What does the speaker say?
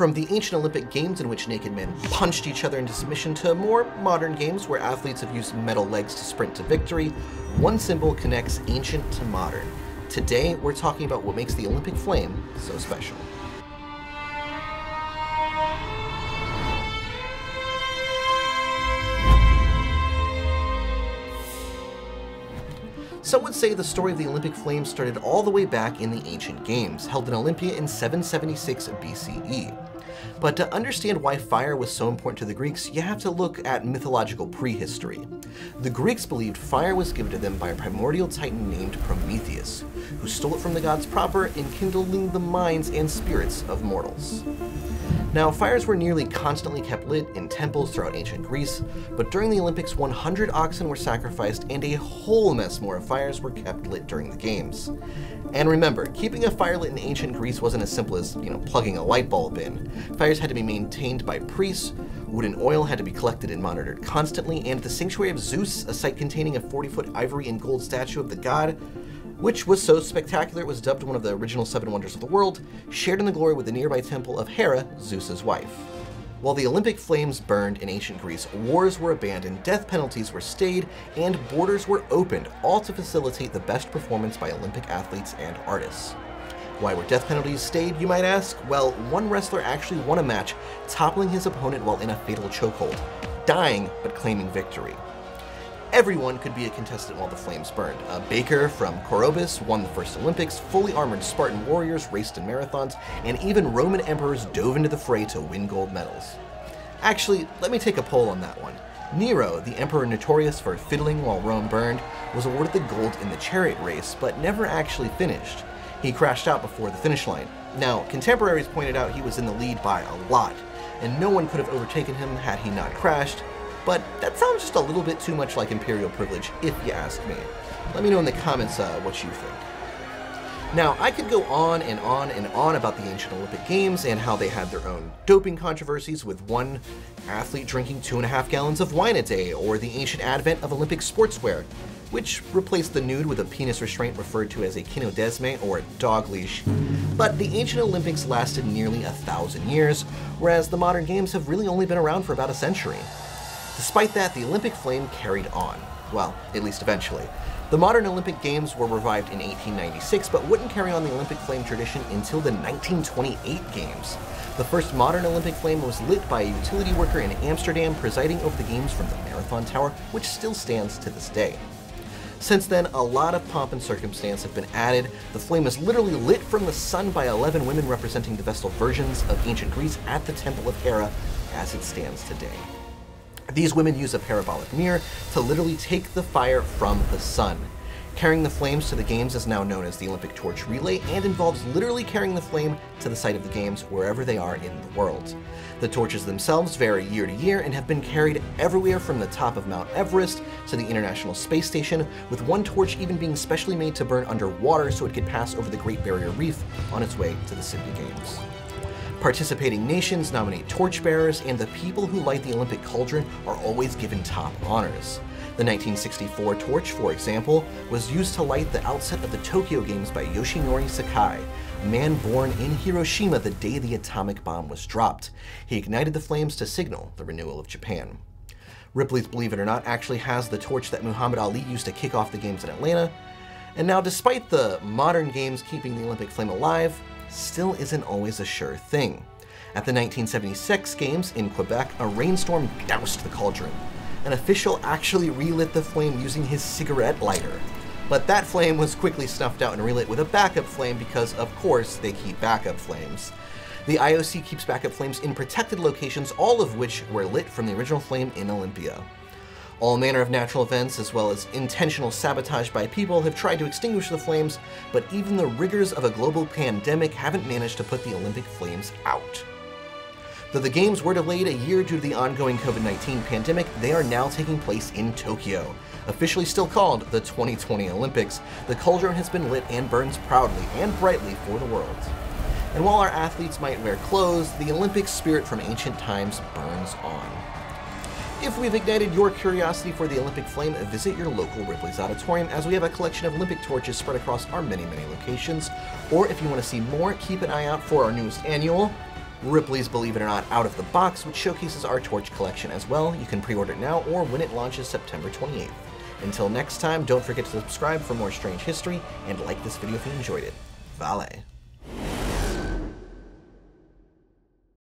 From the ancient Olympic Games in which naked men punched each other into submission to more modern games where athletes have used metal legs to sprint to victory, one symbol connects ancient to modern. Today, we're talking about what makes the Olympic flame so special. Some would say the story of the Olympic flame started all the way back in the ancient games, held in Olympia in 776 BCE. But to understand why fire was so important to the Greeks, you have to look at mythological prehistory. The Greeks believed fire was given to them by a primordial titan named Prometheus, who stole it from the gods proper, enkindling the minds and spirits of mortals. Now, fires were nearly constantly kept lit in temples throughout ancient Greece, but during the Olympics, 100 oxen were sacrificed and a whole mess more of fires were kept lit during the games. And remember, keeping a fire lit in ancient Greece wasn't as simple as, you know, plugging a light bulb in. Fires had to be maintained by priests, wood and oil had to be collected and monitored constantly, and the Sanctuary of Zeus, a site containing a 40-foot ivory and gold statue of the god, which was so spectacular it was dubbed one of the original seven wonders of the world, shared in the glory with the nearby temple of Hera, Zeus's wife. While the Olympic flames burned in ancient Greece, wars were abandoned, death penalties were stayed, and borders were opened, all to facilitate the best performance by Olympic athletes and artists. Why were death penalties stayed, you might ask? Well, one wrestler actually won a match, toppling his opponent while in a fatal chokehold, dying but claiming victory everyone could be a contestant while the flames burned. Uh, Baker from Coroebus won the first Olympics, fully armored Spartan warriors raced in marathons, and even Roman emperors dove into the fray to win gold medals. Actually, let me take a poll on that one. Nero, the emperor notorious for fiddling while Rome burned, was awarded the gold in the chariot race, but never actually finished. He crashed out before the finish line. Now, contemporaries pointed out he was in the lead by a lot, and no one could have overtaken him had he not crashed, but that sounds just a little bit too much like Imperial privilege, if you ask me. Let me know in the comments uh, what you think. Now, I could go on and on and on about the ancient Olympic Games and how they had their own doping controversies with one athlete drinking two and a half gallons of wine a day, or the ancient advent of Olympic sportswear, which replaced the nude with a penis restraint referred to as a kynodesme or dog leash. But the ancient Olympics lasted nearly a thousand years, whereas the modern games have really only been around for about a century. Despite that, the Olympic flame carried on. Well, at least eventually. The modern Olympic Games were revived in 1896, but wouldn't carry on the Olympic flame tradition until the 1928 Games. The first modern Olympic flame was lit by a utility worker in Amsterdam presiding over the Games from the Marathon Tower, which still stands to this day. Since then, a lot of pomp and circumstance have been added. The flame is literally lit from the sun by 11 women representing the Vestal virgins of ancient Greece at the Temple of Hera as it stands today. These women use a parabolic mirror to literally take the fire from the sun. Carrying the flames to the games is now known as the Olympic Torch Relay and involves literally carrying the flame to the site of the games wherever they are in the world. The torches themselves vary year to year and have been carried everywhere from the top of Mount Everest to the International Space Station, with one torch even being specially made to burn underwater so it could pass over the Great Barrier Reef on its way to the Sydney Games. Participating nations nominate torchbearers, and the people who light the Olympic cauldron are always given top honors. The 1964 torch, for example, was used to light the outset of the Tokyo Games by Yoshinori Sakai, a man born in Hiroshima the day the atomic bomb was dropped. He ignited the flames to signal the renewal of Japan. Ripley's Believe It or Not actually has the torch that Muhammad Ali used to kick off the games in Atlanta. And now, despite the modern games keeping the Olympic flame alive, still isn't always a sure thing. At the 1976 Games in Quebec, a rainstorm doused the cauldron. An official actually relit the flame using his cigarette lighter. But that flame was quickly snuffed out and relit with a backup flame because, of course, they keep backup flames. The IOC keeps backup flames in protected locations, all of which were lit from the original flame in Olympia. All manner of natural events, as well as intentional sabotage by people, have tried to extinguish the flames, but even the rigors of a global pandemic haven't managed to put the Olympic flames out. Though the Games were delayed a year due to the ongoing COVID-19 pandemic, they are now taking place in Tokyo. Officially still called the 2020 Olympics, the cauldron has been lit and burns proudly and brightly for the world. And while our athletes might wear clothes, the Olympic spirit from ancient times burns on. If we've ignited your curiosity for the Olympic flame, visit your local Ripley's Odditorium as we have a collection of Olympic torches spread across our many, many locations. Or if you want to see more, keep an eye out for our newest annual Ripley's Believe It or Not Out of the Box, which showcases our Torch collection as well. You can pre-order it now or when it launches September 28th. Until next time, don't forget to subscribe for more strange history, and like this video if you enjoyed it. Vale.